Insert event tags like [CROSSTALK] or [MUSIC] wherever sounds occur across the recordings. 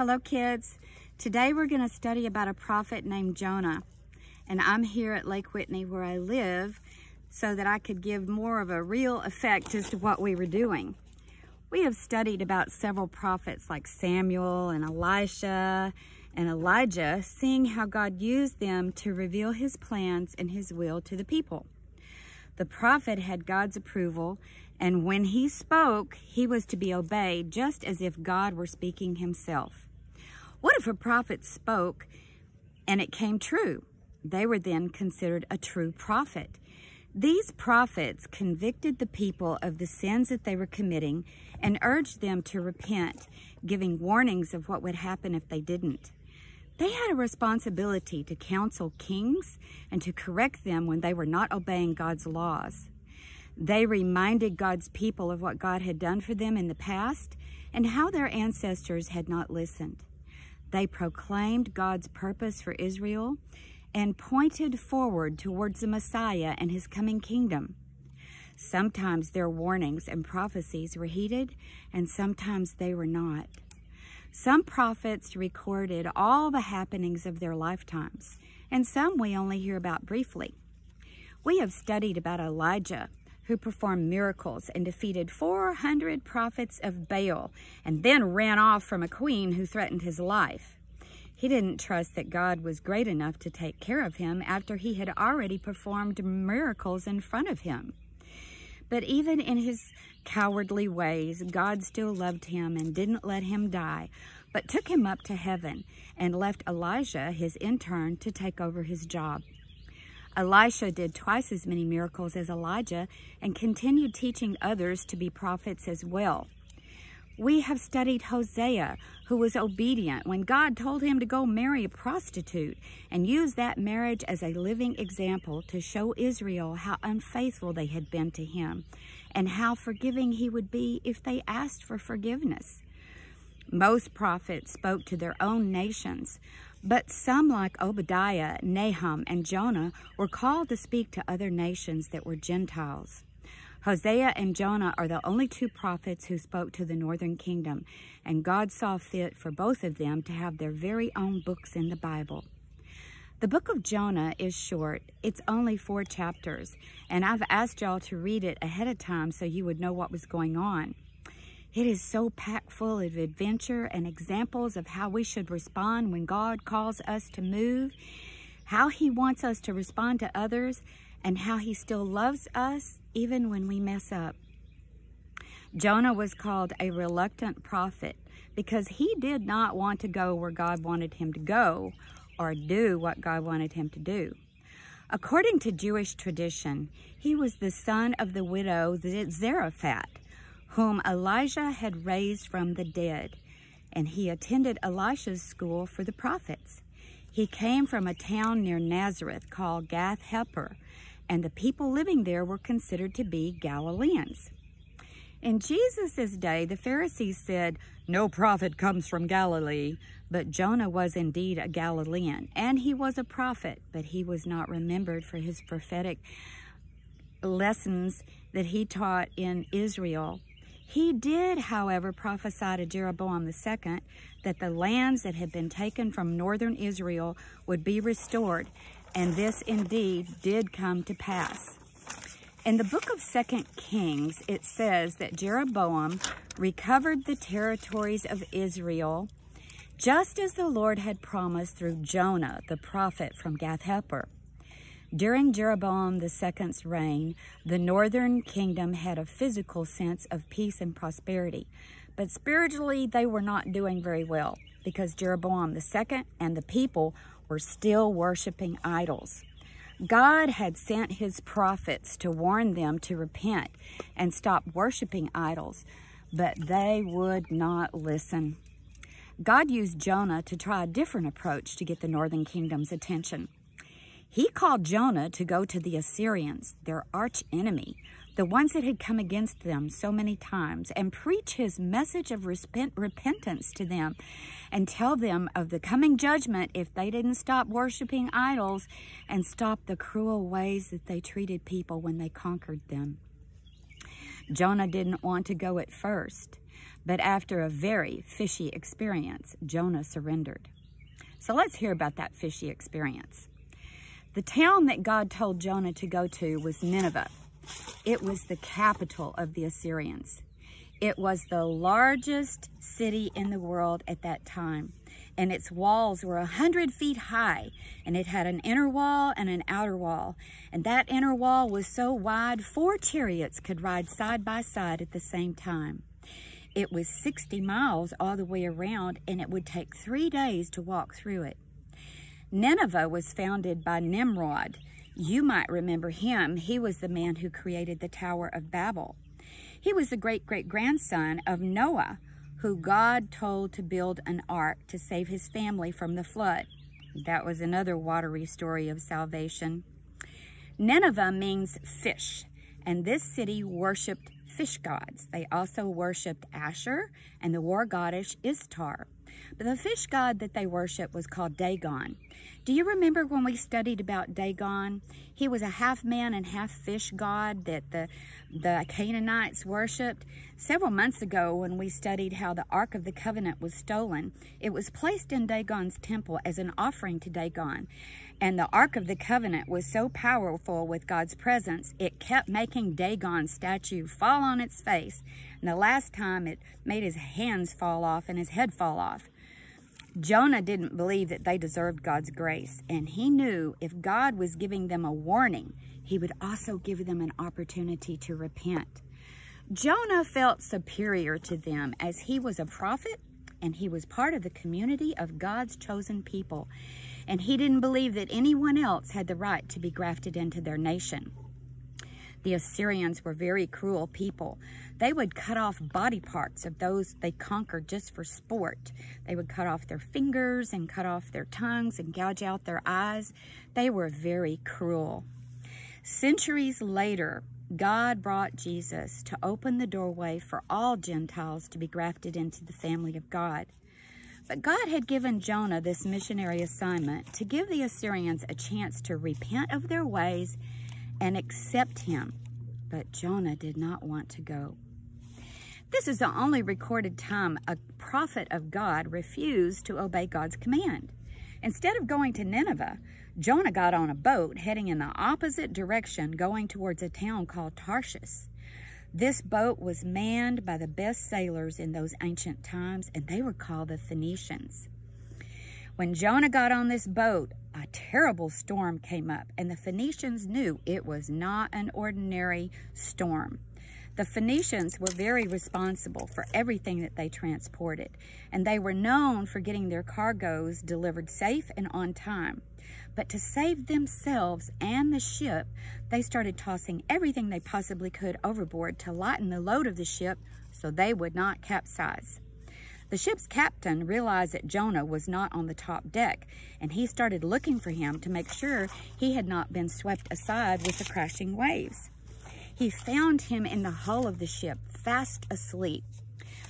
Hello, kids. Today we're going to study about a prophet named Jonah. And I'm here at Lake Whitney where I live so that I could give more of a real effect as to what we were doing. We have studied about several prophets like Samuel and Elisha and Elijah, seeing how God used them to reveal his plans and his will to the people. The prophet had God's approval, and when he spoke, he was to be obeyed just as if God were speaking himself. What if a prophet spoke and it came true? They were then considered a true prophet. These prophets convicted the people of the sins that they were committing and urged them to repent, giving warnings of what would happen if they didn't. They had a responsibility to counsel kings and to correct them when they were not obeying God's laws. They reminded God's people of what God had done for them in the past and how their ancestors had not listened. They proclaimed God's purpose for Israel and pointed forward towards the Messiah and his coming kingdom. Sometimes their warnings and prophecies were heeded, and sometimes they were not. Some prophets recorded all the happenings of their lifetimes, and some we only hear about briefly. We have studied about Elijah, who performed miracles and defeated 400 prophets of Baal, and then ran off from a queen who threatened his life. He didn't trust that God was great enough to take care of him after he had already performed miracles in front of him. But even in his cowardly ways, God still loved him and didn't let him die, but took him up to heaven and left Elijah, his intern, to take over his job. Elisha did twice as many miracles as Elijah and continued teaching others to be prophets as well. We have studied Hosea, who was obedient when God told him to go marry a prostitute and use that marriage as a living example to show Israel how unfaithful they had been to him and how forgiving he would be if they asked for forgiveness. Most prophets spoke to their own nations, but some, like Obadiah, Nahum, and Jonah, were called to speak to other nations that were Gentiles. Hosea and Jonah are the only two prophets who spoke to the northern kingdom, and God saw fit for both of them to have their very own books in the Bible. The book of Jonah is short. It's only four chapters, and I've asked y'all to read it ahead of time so you would know what was going on. It is so packed full of adventure and examples of how we should respond when God calls us to move, how he wants us to respond to others, and how he still loves us even when we mess up. Jonah was called a reluctant prophet because he did not want to go where God wanted him to go or do what God wanted him to do. According to Jewish tradition, he was the son of the widow Zarephath, whom Elijah had raised from the dead, and he attended Elisha's school for the prophets. He came from a town near Nazareth called Gath Hepher, and the people living there were considered to be Galileans. In Jesus' day, the Pharisees said, No prophet comes from Galilee, but Jonah was indeed a Galilean, and he was a prophet, but he was not remembered for his prophetic lessons that he taught in Israel. He did, however, prophesy to Jeroboam II that the lands that had been taken from northern Israel would be restored, and this indeed did come to pass. In the book of Second Kings, it says that Jeroboam recovered the territories of Israel just as the Lord had promised through Jonah, the prophet from Gath-hepher. During Jeroboam II's reign, the northern kingdom had a physical sense of peace and prosperity, but spiritually they were not doing very well because Jeroboam II and the people were still worshiping idols. God had sent his prophets to warn them to repent and stop worshiping idols, but they would not listen. God used Jonah to try a different approach to get the northern kingdom's attention. He called Jonah to go to the Assyrians, their arch enemy, the ones that had come against them so many times, and preach his message of repentance to them and tell them of the coming judgment if they didn't stop worshiping idols and stop the cruel ways that they treated people when they conquered them. Jonah didn't want to go at first, But after a very fishy experience, Jonah surrendered. So let's hear about that fishy experience. The town that God told Jonah to go to was Nineveh. It was the capital of the Assyrians. It was the largest city in the world at that time, and its walls were a hundred feet high, and it had an inner wall and an outer wall. And that inner wall was so wide, four chariots could ride side by side at the same time. It was 60 miles all the way around, and it would take three days to walk through it. Nineveh was founded by Nimrod. You might remember him. He was the man who created the Tower of Babel. He was the great great grandson of Noah, who God told to build an ark to save his family from the flood. That was another watery story of salvation. Nineveh means fish, and this city worshiped fish gods. They also worshiped Ashur and the war goddess Ishtar. But the fish god that they worshiped was called Dagon. Do you remember when we studied about Dagon? He was a half man and half fish god that the, the Canaanites worshipped. Several months ago when we studied how the Ark of the Covenant was stolen, it was placed in Dagon's temple as an offering to Dagon. And the Ark of the Covenant was so powerful with God's presence, it kept making Dagon's statue fall on its face. And the last time it made his hands fall off and his head fall off. Jonah didn't believe that they deserved God's grace, and he knew if God was giving them a warning, he would also give them an opportunity to repent. Jonah felt superior to them as he was a prophet and he was part of the community of God's chosen people. And he didn't believe that anyone else had the right to be grafted into their nation. The Assyrians were very cruel people. They would cut off body parts of those they conquered just for sport. They would cut off their fingers and cut off their tongues and gouge out their eyes. They were very cruel. Centuries later, God brought Jesus to open the doorway for all Gentiles to be grafted into the family of God. But God had given Jonah this missionary assignment to give the Assyrians a chance to repent of their ways and accept him. But Jonah did not want to go. This is the only recorded time a prophet of God refused to obey God's command. Instead of going to Nineveh, Jonah got on a boat heading in the opposite direction, going towards a town called Tarshish. This boat was manned by the best sailors in those ancient times, and they were called the Phoenicians. When Jonah got on this boat, a terrible storm came up, and the Phoenicians knew it was not an ordinary storm. The Phoenicians were very responsible for everything that they transported, and they were known for getting their cargoes delivered safe and on time. But to save themselves and the ship, they started tossing everything they possibly could overboard to lighten the load of the ship so they would not capsize. The ship's captain realized that Jonah was not on the top deck, and he started looking for him to make sure he had not been swept aside with the crashing waves. He found him in the hull of the ship, fast asleep.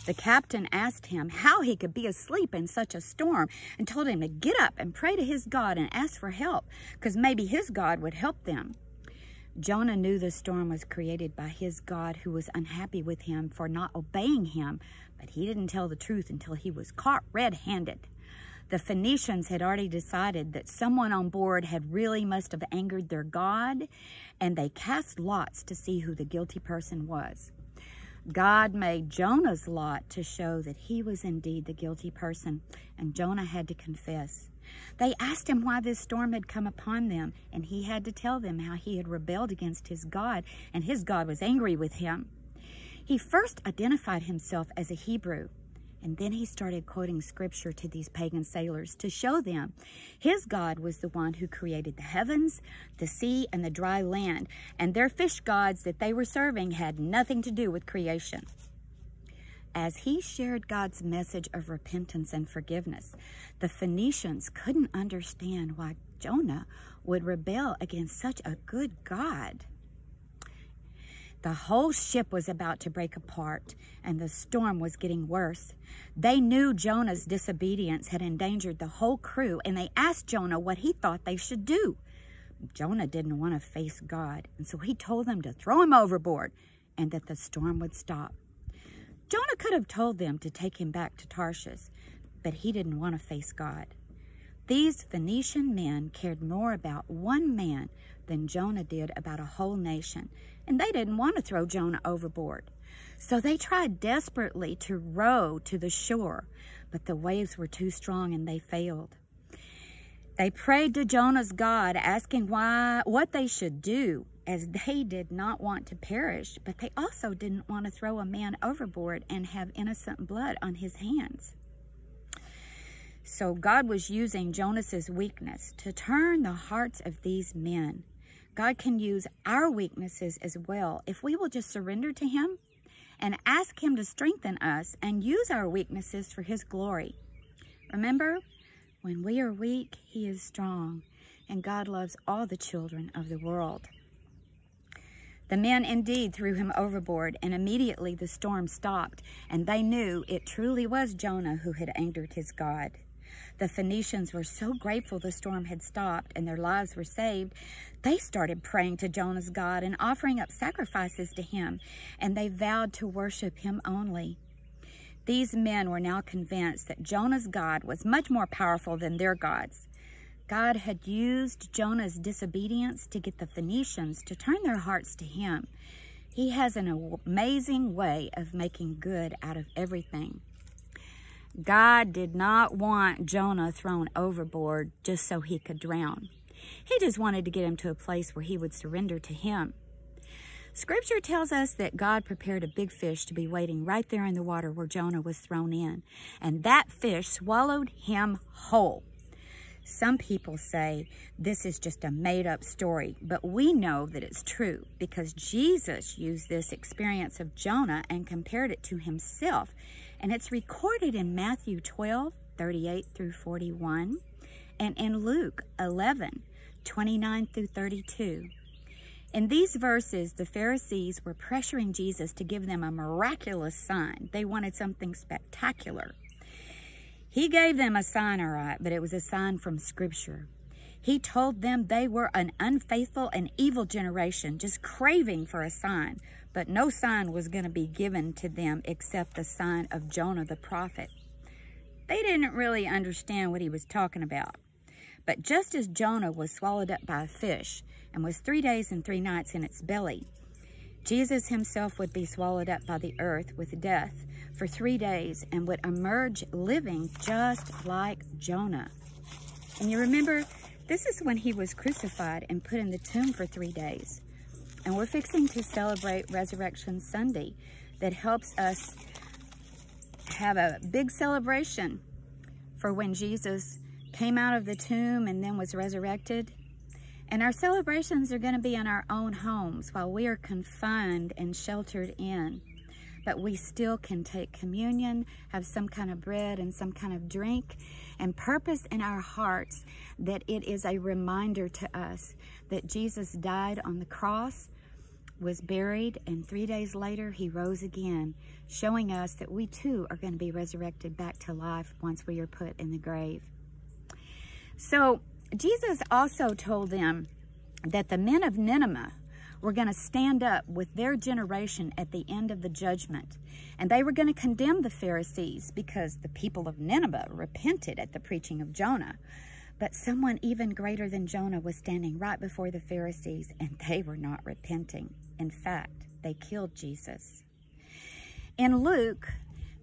The captain asked him how he could be asleep in such a storm and told him to get up and pray to his God and ask for help because maybe his God would help them. Jonah knew the storm was created by his God who was unhappy with him for not obeying him but he didn't tell the truth until he was caught red-handed. The Phoenicians had already decided that someone on board had really must have angered their God, and they cast lots to see who the guilty person was. God made Jonah's lot to show that he was indeed the guilty person, and Jonah had to confess. They asked him why this storm had come upon them, and he had to tell them how he had rebelled against his God, and his God was angry with him. He first identified himself as a Hebrew, and then he started quoting scripture to these pagan sailors to show them his God was the one who created the heavens, the sea, and the dry land, and their fish gods that they were serving had nothing to do with creation. As he shared God's message of repentance and forgiveness, the Phoenicians couldn't understand why Jonah would rebel against such a good God. The whole ship was about to break apart, and the storm was getting worse. They knew Jonah's disobedience had endangered the whole crew, and they asked Jonah what he thought they should do. Jonah didn't want to face God, and so he told them to throw him overboard and that the storm would stop. Jonah could have told them to take him back to Tarshish, but he didn't want to face God. These Phoenician men cared more about one man than Jonah did about a whole nation, and they didn't want to throw Jonah overboard. So they tried desperately to row to the shore, but the waves were too strong and they failed. They prayed to Jonah's God, asking why what they should do as they did not want to perish, but they also didn't want to throw a man overboard and have innocent blood on his hands. So God was using Jonas's weakness to turn the hearts of these men. God can use our weaknesses as well if we will just surrender to him and ask him to strengthen us and use our weaknesses for his glory. Remember, when we are weak, he is strong, and God loves all the children of the world. The men indeed threw him overboard, and immediately the storm stopped, and they knew it truly was Jonah who had angered his God. The Phoenicians were so grateful the storm had stopped and their lives were saved, they started praying to Jonah's God and offering up sacrifices to him, and they vowed to worship him only. These men were now convinced that Jonah's God was much more powerful than their gods. God had used Jonah's disobedience to get the Phoenicians to turn their hearts to him. He has an amazing way of making good out of everything. God did not want Jonah thrown overboard just so he could drown. He just wanted to get him to a place where he would surrender to him. Scripture tells us that God prepared a big fish to be waiting right there in the water where Jonah was thrown in, and that fish swallowed him whole. Some people say this is just a made up story, but we know that it's true because Jesus used this experience of Jonah and compared it to himself. And it's recorded in Matthew 12, 38 through 41, and in Luke 11, 29 through 32. In these verses, the Pharisees were pressuring Jesus to give them a miraculous sign. They wanted something spectacular. He gave them a sign, all right, but it was a sign from Scripture. He told them they were an unfaithful and evil generation, just craving for a sign. But no sign was going to be given to them except the sign of Jonah the prophet. They didn't really understand what he was talking about. But just as Jonah was swallowed up by a fish and was three days and three nights in its belly, Jesus himself would be swallowed up by the earth with death for three days and would emerge living just like Jonah. And you remember, this is when he was crucified and put in the tomb for three days. And we're fixing to celebrate Resurrection Sunday that helps us have a big celebration for when Jesus came out of the tomb and then was resurrected. And our celebrations are going to be in our own homes while we are confined and sheltered in. But we still can take communion, have some kind of bread and some kind of drink, and purpose in our hearts that it is a reminder to us that Jesus died on the cross, was buried, and three days later he rose again, showing us that we too are going to be resurrected back to life once we are put in the grave. So Jesus also told them that the men of Nineveh were going to stand up with their generation at the end of the judgment. And they were going to condemn the Pharisees because the people of Nineveh repented at the preaching of Jonah. But someone even greater than Jonah was standing right before the Pharisees, and they were not repenting. In fact, they killed Jesus. In Luke,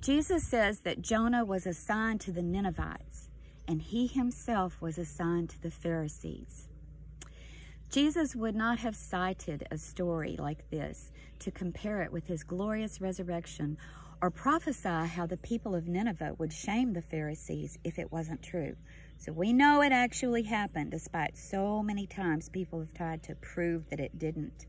Jesus says that Jonah was assigned to the Ninevites and he himself was assigned to the Pharisees. Jesus would not have cited a story like this to compare it with his glorious resurrection or prophesy how the people of Nineveh would shame the Pharisees if it wasn't true. So we know it actually happened, despite so many times people have tried to prove that it didn't.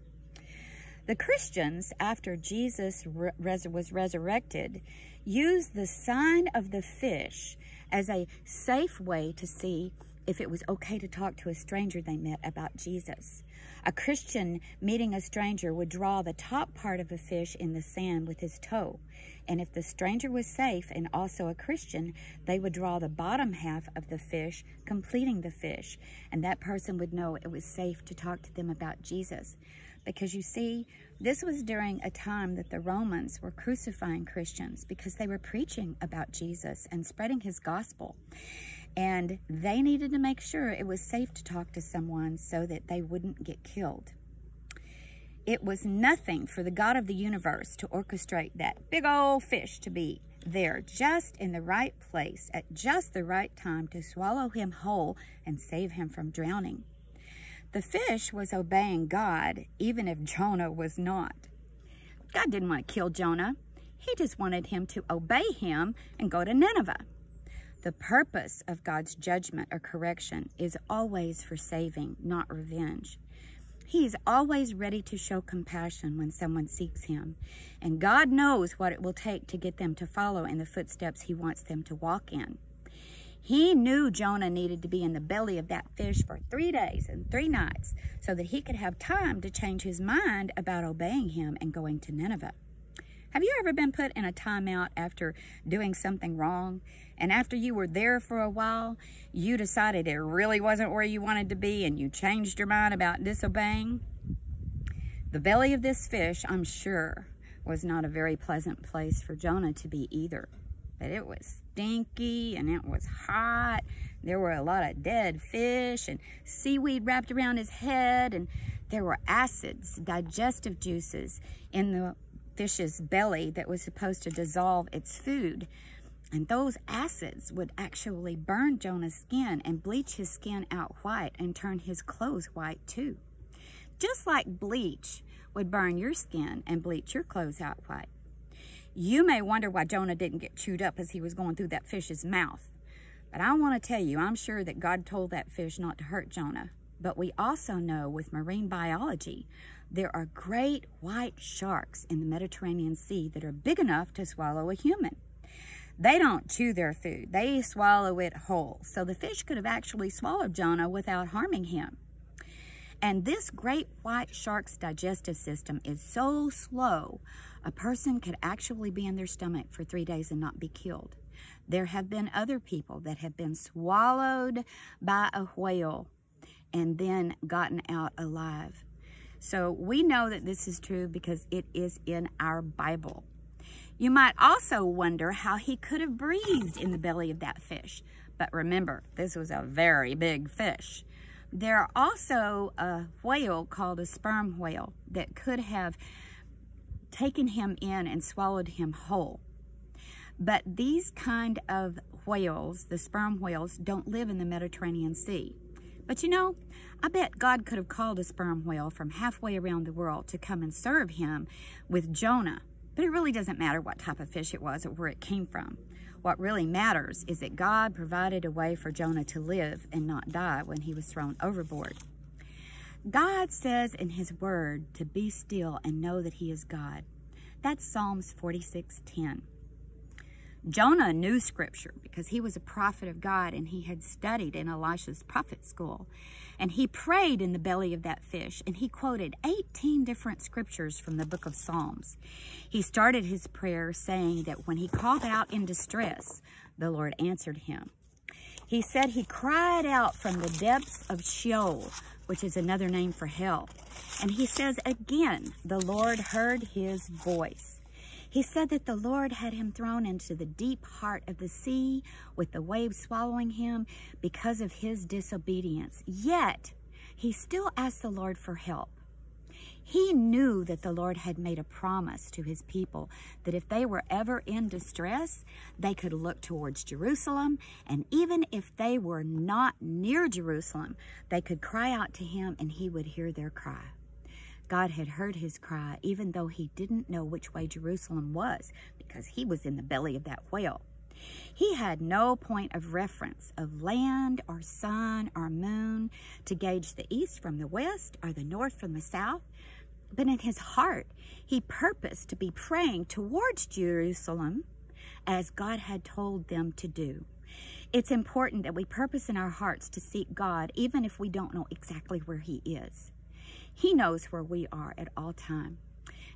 The Christians, after Jesus was resurrected, used the sign of the fish as a safe way to see if it was okay to talk to a stranger they met about Jesus. A Christian meeting a stranger would draw the top part of a fish in the sand with his toe. And if the stranger was safe and also a Christian, they would draw the bottom half of the fish, completing the fish. And that person would know it was safe to talk to them about Jesus. Because you see, this was during a time that the Romans were crucifying Christians because they were preaching about Jesus and spreading his gospel. And they needed to make sure it was safe to talk to someone so that they wouldn't get killed. It was nothing for the God of the universe to orchestrate that big old fish to be there just in the right place at just the right time to swallow him whole and save him from drowning. The fish was obeying God, even if Jonah was not. God didn't want to kill Jonah. He just wanted him to obey him and go to Nineveh. The purpose of God's judgment or correction is always for saving, not revenge. He is always ready to show compassion when someone seeks him. And God knows what it will take to get them to follow in the footsteps he wants them to walk in. He knew Jonah needed to be in the belly of that fish for three days and three nights so that he could have time to change his mind about obeying him and going to Nineveh. Have you ever been put in a timeout after doing something wrong? And after you were there for a while, you decided it really wasn't where you wanted to be and you changed your mind about disobeying? The belly of this fish, I'm sure, was not a very pleasant place for Jonah to be either But it was stinky and it was hot. There were a lot of dead fish and seaweed wrapped around his head and there were acids, digestive juices in the fish's belly that was supposed to dissolve its food. And those acids would actually burn Jonah's skin and bleach his skin out white and turn his clothes white too. Just like bleach would burn your skin and bleach your clothes out white. You may wonder why Jonah didn't get chewed up as he was going through that fish's mouth. But I want to tell you, I'm sure that God told that fish not to hurt Jonah. But we also know with marine biology, there are great white sharks in the Mediterranean Sea that are big enough to swallow a human. They don't chew their food, they swallow it whole. So the fish could have actually swallowed Jonah without harming him. And this great white shark's digestive system is so slow a person could actually be in their stomach for three days and not be killed. There have been other people that have been swallowed by a whale and then gotten out alive. So we know that this is true because it is in our Bible. You might also wonder how he could have breathed in the belly of that fish. But remember, this was a very big fish. There are also a whale called a sperm whale that could have taken him in and swallowed him whole. But these kind of whales, the sperm whales, don't live in the Mediterranean Sea. But you know, I bet God could have called a sperm whale from halfway around the world to come and serve him with Jonah. But it really doesn't matter what type of fish it was or where it came from. What really matters is that God provided a way for Jonah to live and not die when he was thrown overboard. God says in his word to be still and know that he is God. That's Psalms 46:10. Jonah knew scripture because he was a prophet of God and he had studied in Elisha's prophet school. And he prayed in the belly of that fish and he quoted 18 different scriptures from the book of Psalms. He started his prayer saying that when he called out in distress, the Lord answered him. He said he cried out from the depths of Sheol, which is another name for hell. And he says again, the Lord heard his voice. He said that the Lord had him thrown into the deep heart of the sea with the waves swallowing him because of his disobedience. Yet, he still asked the Lord for help. He knew that the Lord had made a promise to his people that if they were ever in distress, they could look towards Jerusalem. And even if they were not near Jerusalem, they could cry out to him and he would hear their cry. God had heard his cry, even though he didn't know which way Jerusalem was, because he was in the belly of that whale. He had no point of reference of land or sun or moon to gauge the east from the west or the north from the south. But in his heart, he purposed to be praying towards Jerusalem as God had told them to do. It's important that we purpose in our hearts to seek God, even if we don't know exactly where he is. He knows where we are at all time.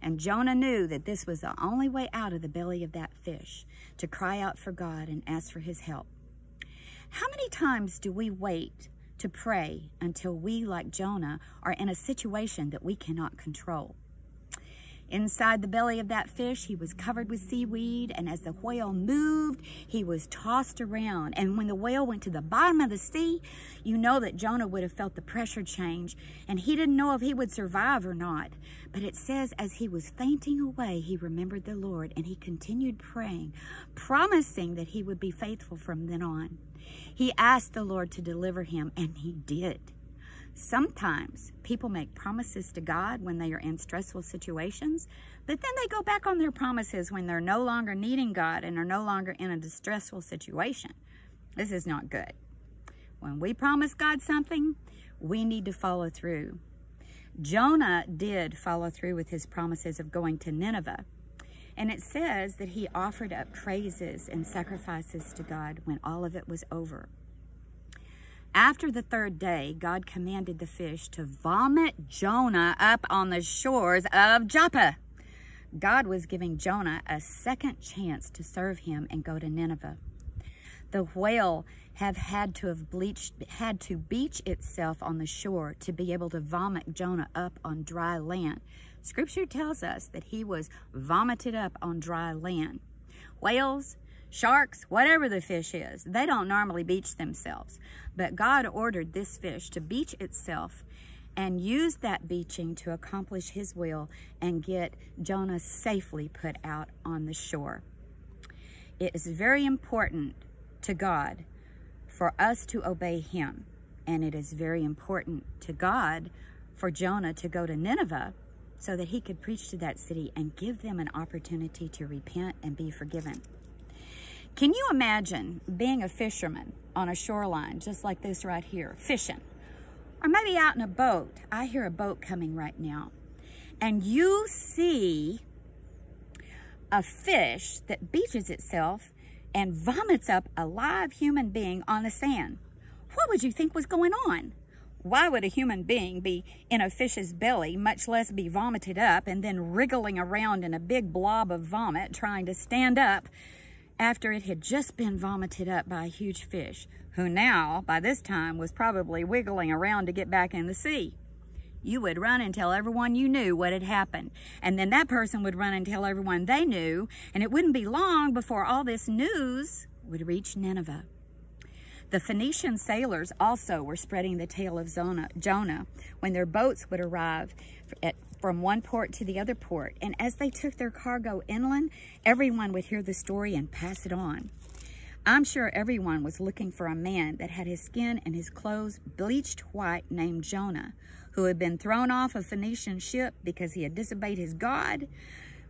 And Jonah knew that this was the only way out of the belly of that fish, to cry out for God and ask for his help. How many times do we wait to pray until we, like Jonah, are in a situation that we cannot control. Inside the belly of that fish, he was covered with seaweed, and as the whale moved, he was tossed around. And when the whale went to the bottom of the sea, you know that Jonah would have felt the pressure change, and he didn't know if he would survive or not. But it says, as he was fainting away, he remembered the Lord, and he continued praying, promising that he would be faithful from then on. He asked the Lord to deliver him, and he did. Sometimes people make promises to God when they are in stressful situations, but then they go back on their promises when they're no longer needing God and are no longer in a distressful situation. This is not good. When we promise God something, we need to follow through. Jonah did follow through with his promises of going to Nineveh. And it says that he offered up praises and sacrifices to God when all of it was over. After the third day, God commanded the fish to vomit Jonah up on the shores of Joppa. God was giving Jonah a second chance to serve him and go to Nineveh. The whale have had to have bleached, had to beach itself on the shore to be able to vomit Jonah up on dry land. Scripture tells us that he was vomited up on dry land. Whales, Sharks, whatever the fish is, they don't normally beach themselves. But God ordered this fish to beach itself and use that beaching to accomplish his will and get Jonah safely put out on the shore. It is very important to God for us to obey him. And it is very important to God for Jonah to go to Nineveh so that he could preach to that city and give them an opportunity to repent and be forgiven. Can you imagine being a fisherman on a shoreline just like this right here, fishing? Or maybe out in a boat. I hear a boat coming right now. And you see a fish that beaches itself and vomits up a live human being on the sand. What would you think was going on? Why would a human being be in a fish's belly, much less be vomited up and then wriggling around in a big blob of vomit trying to stand up after it had just been vomited up by a huge fish, who now, by this time, was probably wiggling around to get back in the sea. You would run and tell everyone you knew what had happened. And then that person would run and tell everyone they knew. And it wouldn't be long before all this news would reach Nineveh. The Phoenician sailors also were spreading the tale of Jonah when their boats would arrive at from one port to the other port. And as they took their cargo inland, everyone would hear the story and pass it on. I'm sure everyone was looking for a man that had his skin and his clothes bleached white named Jonah, who had been thrown off a Phoenician ship because he had disobeyed his God,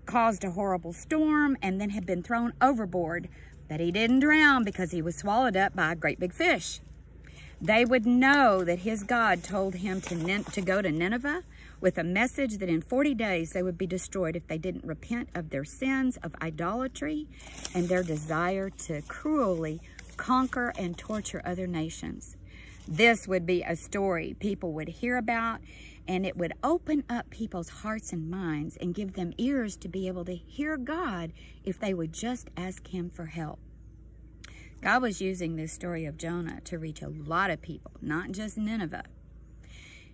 caused a horrible storm, and then had been thrown overboard, but he didn't drown because he was swallowed up by a great big fish. They would know that his God told him to, to go to Nineveh with a message that in 40 days they would be destroyed if they didn't repent of their sins of idolatry and their desire to cruelly conquer and torture other nations. This would be a story people would hear about and it would open up people's hearts and minds and give them ears to be able to hear God if they would just ask him for help. God was using this story of Jonah to reach a lot of people, not just Nineveh.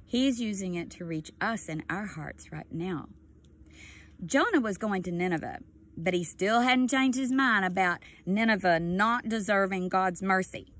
He's using it to reach us in our hearts right now. Jonah was going to Nineveh, but he still hadn't changed his mind about Nineveh not deserving God's mercy.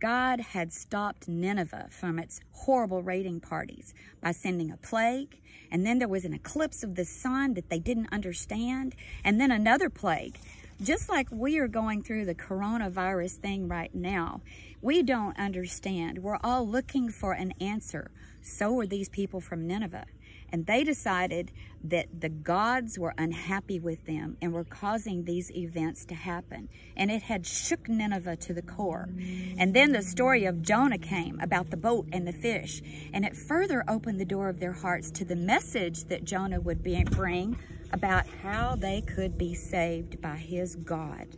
God had stopped Nineveh from its horrible raiding parties by sending a plague, and then there was an eclipse of the sun that they didn't understand, and then another plague. Just like we are going through the coronavirus thing right now, we don't understand. We're all looking for an answer. So were these people from Nineveh. And they decided that the gods were unhappy with them and were causing these events to happen. And it had shook Nineveh to the core. And then the story of Jonah came about the boat and the fish. And it further opened the door of their hearts to the message that Jonah would bring about how they could be saved by his God.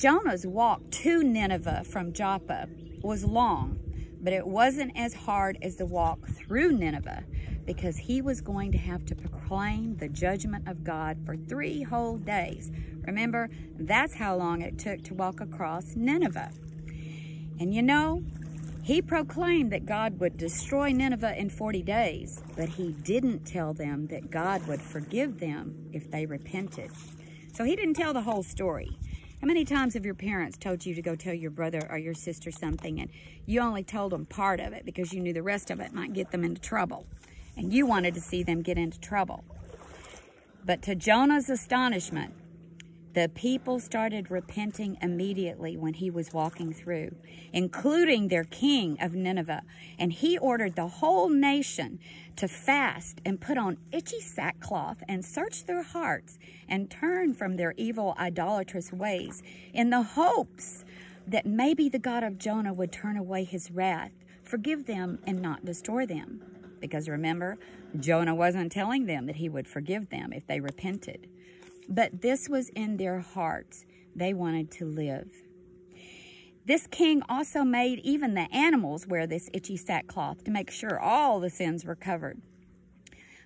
Jonah's walk to Nineveh from Joppa was long but it wasn't as hard as the walk through Nineveh because he was going to have to proclaim the judgment of God for three whole days. Remember, that's how long it took to walk across Nineveh. And you know, He proclaimed that God would destroy Nineveh in 40 days, but he didn't tell them that God would forgive them if they repented. So he didn't tell the whole story. How many times have your parents told you to go tell your brother or your sister something and you only told them part of it because you knew the rest of it might get them into trouble and you wanted to see them get into trouble? But to Jonah's astonishment, the people started repenting immediately when he was walking through, including their king of Nineveh. And he ordered the whole nation to fast and put on itchy sackcloth and search their hearts and turn from their evil, idolatrous ways in the hopes that maybe the God of Jonah would turn away his wrath, forgive them, and not destroy them. Because remember, Jonah wasn't telling them that he would forgive them if they repented. But this was in their hearts. They wanted to live. This king also made even the animals wear this itchy sackcloth to make sure all the sins were covered.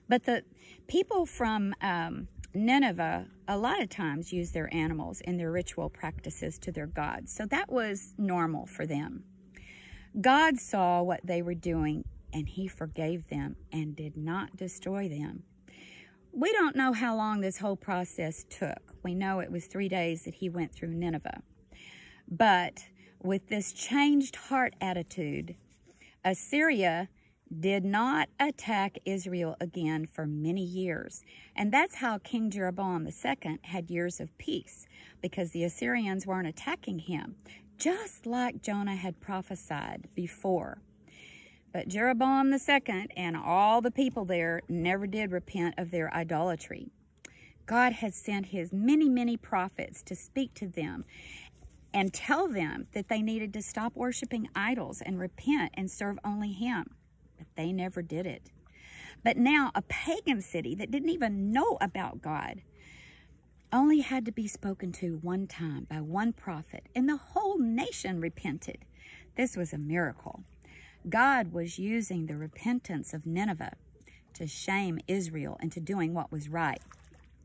But the people from um, Nineveh a lot of times use their animals in their ritual practices to their gods. So that was normal for them. God saw what they were doing and he forgave them and did not destroy them. We don't know how long this whole process took. We know it was three days that he went through Nineveh. But with this changed heart attitude, Assyria did not attack Israel again for many years. And that's how King Jeroboam II had years of peace, because the Assyrians weren't attacking him, just like Jonah had prophesied before. But Jeroboam II and all the people there never did repent of their idolatry. God had sent his many, many prophets to speak to them and tell them that they needed to stop worshiping idols and repent and serve only him. But they never did it. But now a pagan city that didn't even know about God only had to be spoken to one time by one prophet, and the whole nation repented. This was a miracle. God was using the repentance of Nineveh to shame Israel into doing what was right.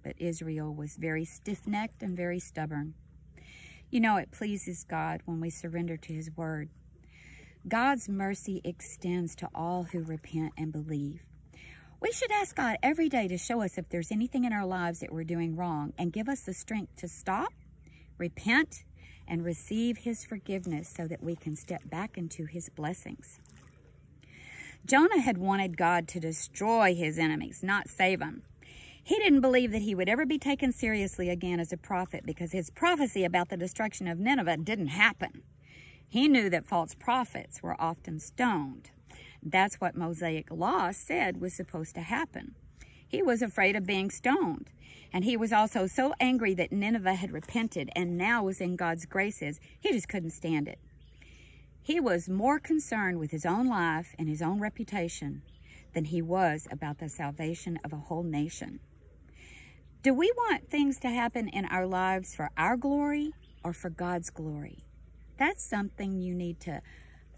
But Israel was very stiff-necked and very stubborn. You know, it pleases God when we surrender to his word. God's mercy extends to all who repent and believe. We should ask God every day to show us if there's anything in our lives that we're doing wrong and give us the strength to stop, repent, and receive his forgiveness so that we can step back into his blessings. Jonah had wanted God to destroy his enemies, not save them. He didn't believe that he would ever be taken seriously again as a prophet because his prophecy about the destruction of Nineveh didn't happen. He knew that false prophets were often stoned. That's what Mosaic law said was supposed to happen. He was afraid of being stoned. And he was also so angry that Nineveh had repented and now was in God's graces, he just couldn't stand it. He was more concerned with his own life and his own reputation than he was about the salvation of a whole nation. Do we want things to happen in our lives for our glory or for God's glory? That's something you need to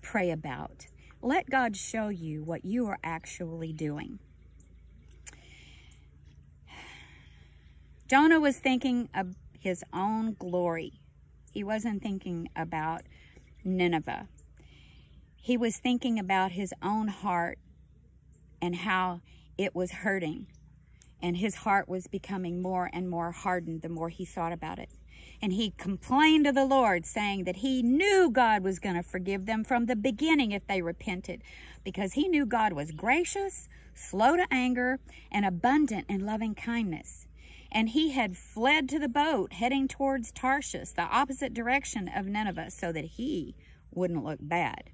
pray about. Let God show you what you are actually doing. Jonah was thinking of his own glory. He wasn't thinking about Nineveh he was thinking about his own heart and how it was hurting. And his heart was becoming more and more hardened the more he thought about it. And he complained to the Lord, saying that he knew God was going to forgive them from the beginning if they repented, because he knew God was gracious, slow to anger, and abundant in loving kindness. And he had fled to the boat, heading towards Tarshish, the opposite direction of Nineveh, so that he wouldn't look bad.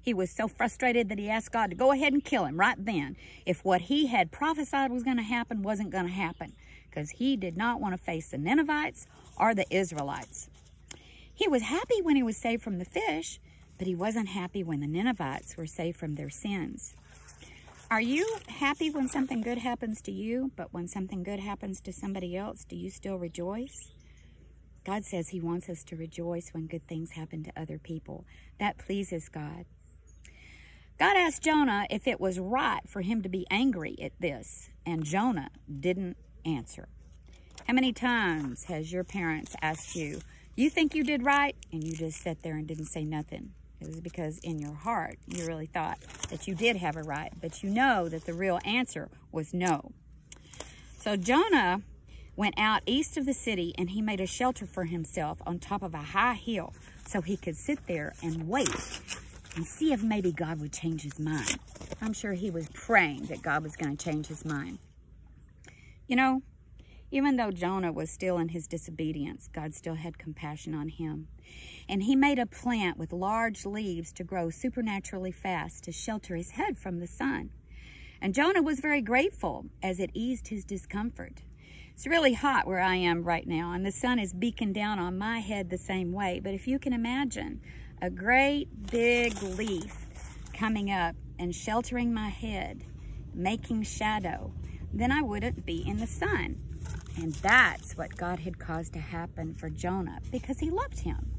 He was so frustrated that he asked God to go ahead and kill him right then if what he had prophesied was going to happen wasn't going to happen because he did not want to face the Ninevites or the Israelites. He was happy when he was saved from the fish, but he wasn't happy when the Ninevites were saved from their sins. Are you happy when something good happens to you, but when something good happens to somebody else, do you still rejoice? God says he wants us to rejoice when good things happen to other people. That pleases God. God asked Jonah if it was right for him to be angry at this, and Jonah didn't answer. How many times has your parents asked you, you think you did right, and you just sat there and didn't say nothing? It was because in your heart you really thought that you did have a right, but you know that the real answer was no. So Jonah went out east of the city and he made a shelter for himself on top of a high hill so he could sit there and wait and see if maybe God would change his mind. I'm sure he was praying that God was going to change his mind. You know, even though Jonah was still in his disobedience, God still had compassion on him. And he made a plant with large leaves to grow supernaturally fast to shelter his head from the sun. And Jonah was very grateful as it eased his discomfort. It's really hot where I am right now, and the sun is beaking down on my head the same way. But if you can imagine a great big leaf coming up and sheltering my head, making shadow, then I wouldn't be in the sun. And that's what God had caused to happen for Jonah because he loved him.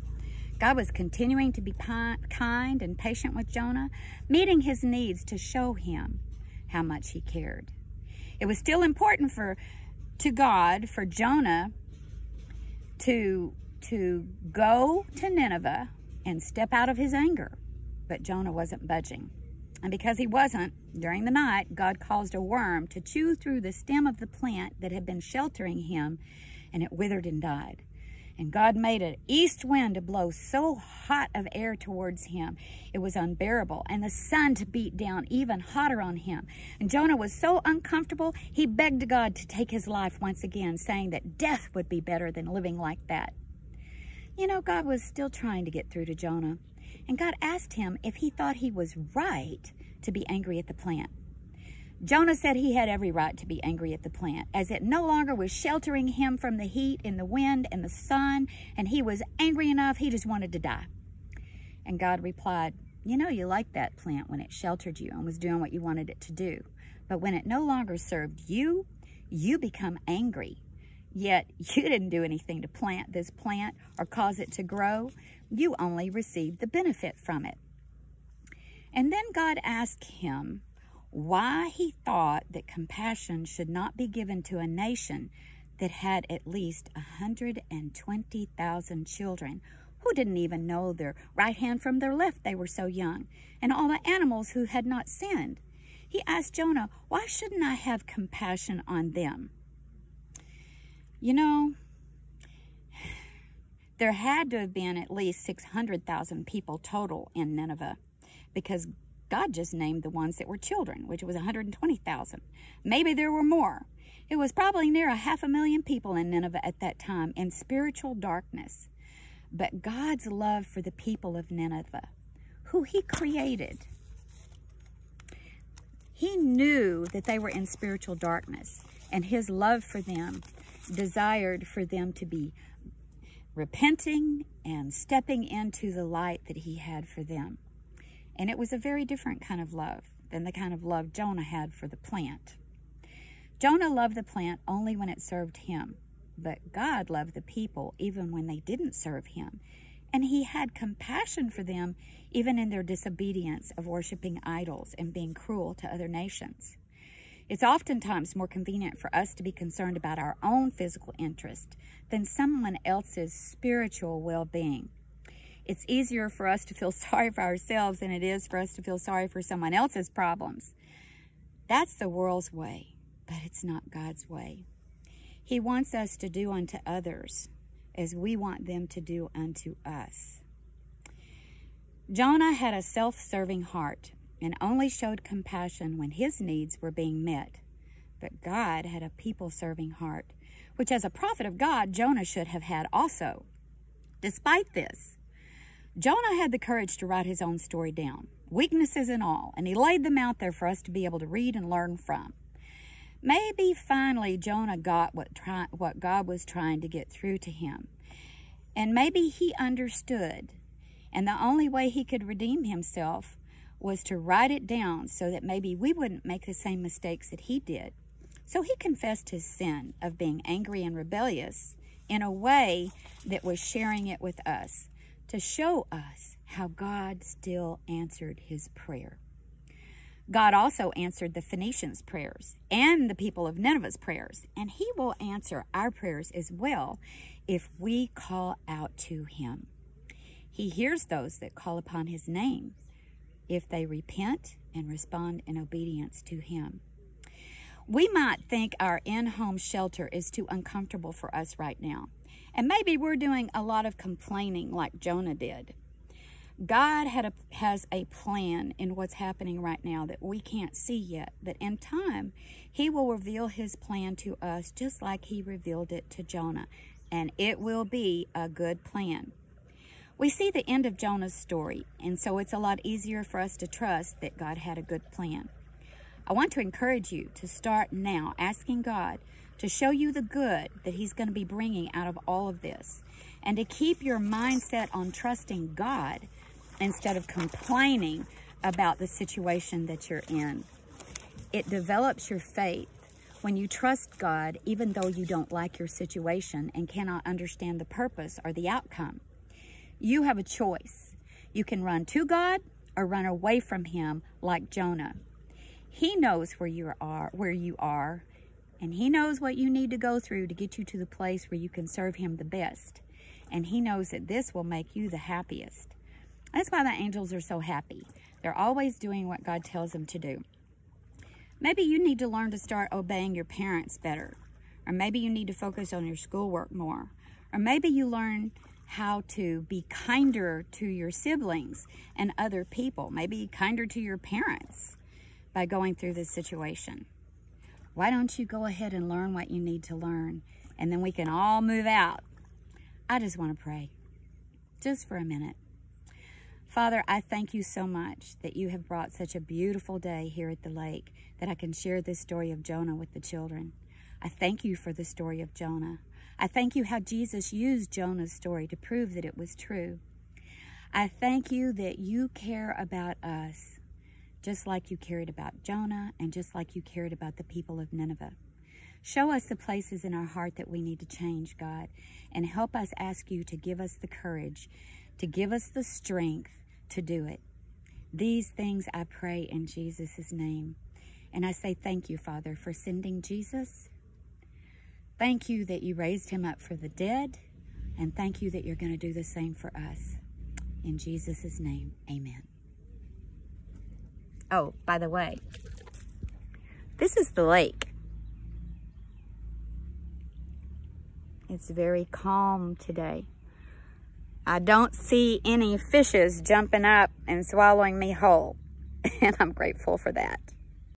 God was continuing to be kind and patient with Jonah, meeting his needs to show him how much he cared. It was still important for to God for Jonah to to go to Nineveh and step out of his anger. But Jonah wasn't budging. And because he wasn't, during the night, God caused a worm to chew through the stem of the plant that had been sheltering him, and it withered and died. And God made an east wind to blow so hot of air towards him, it was unbearable, and the sun to beat down even hotter on him. And Jonah was so uncomfortable, he begged God to take his life once again, saying that death would be better than living like that. You know, God was still trying to get through to Jonah. And God asked him if he thought he was right to be angry at the plant. Jonah said he had every right to be angry at the plant, as it no longer was sheltering him from the heat and the wind and the sun, and he was angry enough he just wanted to die. And God replied, You know, you liked that plant when it sheltered you and was doing what you wanted it to do. But when it no longer served you, you become angry. Yet you didn't do anything to plant this plant or cause it to grow. You only received the benefit from it. And then God asked him why he thought that compassion should not be given to a nation that had at least 120,000 children who didn't even know their right hand from their left, they were so young, and all the animals who had not sinned. He asked Jonah, Why shouldn't I have compassion on them? You know, there had to have been at least 600,000 people total in Nineveh because God just named the ones that were children, which was 120,000. Maybe there were more. It was probably near a half a million people in Nineveh at that time in spiritual darkness. But God's love for the people of Nineveh, who He created, He knew that they were in spiritual darkness, and His love for them desired for them to be repenting and stepping into the light that he had for them. And it was a very different kind of love than the kind of love Jonah had for the plant. Jonah loved the plant only when it served him, but God loved the people even when they didn't serve him. And he had compassion for them even in their disobedience of worshiping idols and being cruel to other nations. It's oftentimes more convenient for us to be concerned about our own physical interest than someone else's spiritual well being. It's easier for us to feel [LAUGHS] sorry for ourselves than it is for us to feel sorry for someone else's problems. That's the world's way, but it's not God's way. He wants us to do unto others as we want them to do unto us. Jonah had a self serving heart and only showed compassion when his needs were being met. But God had a people serving heart, which as a prophet of God, Jonah should have had also. Despite this, Jonah had the courage to write his own story down, weaknesses and all, and he laid them out there for us to be able to read and learn from. Maybe finally Jonah got what, try, what God was trying to get through to him. And maybe he understood. And the only way he could redeem himself was to write it down so that maybe we wouldn't make the same mistakes that he did. So he confessed his sin of being angry and rebellious in a way that was sharing it with us to show us how God still answered his prayer. God also answered the Phoenicians' prayers and the people of Nineveh's prayers, and he will answer our prayers as well if we call out to him. He hears those that call upon his name if they repent and respond in obedience to him. We might think our in-home shelter is too uncomfortable for us right now. And maybe we're doing a lot of complaining like Jonah did. God had a, has a plan in what's happening right now that we can't see yet. But in time, he will reveal his plan to us just like he revealed it to Jonah. And it will be a good plan. We see the end of Jonah's story, and so it's a lot easier for us to trust that God had a good plan. I want to encourage you to start now asking God to show you the good that he's going to be bringing out of all of this and to keep your mindset on trusting God instead of complaining about the situation that you're in. It develops your faith when you trust God even though you don't like your situation and cannot understand the purpose or the outcome. You have a choice. You can run to God or run away from him like Jonah. He knows where you are, where you are, and he knows what you need to go through to get you to the place where you can serve him the best. And he knows that this will make you the happiest. That's why the angels are so happy. They're always doing what God tells them to do. Maybe you need to learn to start obeying your parents better. Or maybe you need to focus on your schoolwork more. Or maybe you learn how to be kinder to your siblings and other people, maybe kinder to your parents by going through this situation. Why don't you go ahead and learn what you need to learn and then we can all move out? I just want to pray just for a minute. Father, I thank you so much that you have brought such a beautiful day here at the lake that I can share this story of Jonah with the children. I thank you for the story of Jonah. I thank you how Jesus used Jonah's story to prove that it was true. I thank you that you care about us just like you cared about Jonah and just like you cared about the people of Nineveh. Show us the places in our heart that we need to change, God, and help us ask you to give us the courage, to give us the strength to do it. These things I pray in Jesus' name. And I say thank you, Father, for sending Jesus Thank you that you raised him up for the dead, and thank you that you're going to do the same for us. In Jesus' name, amen. Oh, by the way, this is the lake. It's very calm today. I don't see any fishes jumping up and swallowing me whole, [LAUGHS] and I'm grateful for that.